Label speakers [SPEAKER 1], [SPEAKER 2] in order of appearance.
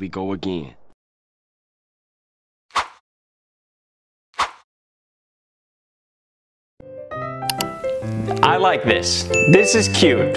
[SPEAKER 1] we go again.
[SPEAKER 2] I like this. This is cute.